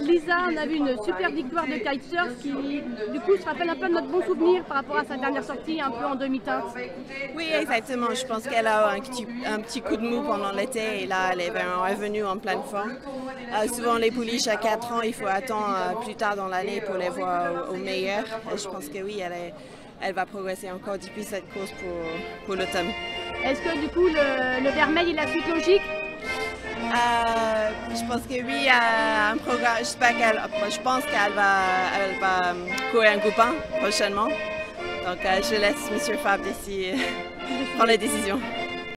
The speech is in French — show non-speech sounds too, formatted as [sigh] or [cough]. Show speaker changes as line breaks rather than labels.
Lisa, on a vu une super victoire de kitesurf qui, du coup, se rappelle un peu de notre bon souvenir par rapport à sa dernière sortie, un peu en demi-teinte.
Oui, exactement. Je pense qu'elle a un petit, un petit coup de mou pendant l'été et là, elle est vraiment revenue en pleine forme. Euh, souvent, les pouliches à 4 ans, il faut attendre euh, plus tard dans l'année pour les voir au, au meilleur. Et je pense que oui, elle, est, elle va progresser encore depuis cette course pour, pour l'automne.
Est-ce que du coup, le, le vermeil est la suite logique
je pense que oui, euh, un programme, qu'elle, je pense qu'elle va, elle va euh, courir un coupin prochainement. Donc, euh, je laisse M. Fab ici [laughs] prendre les décisions.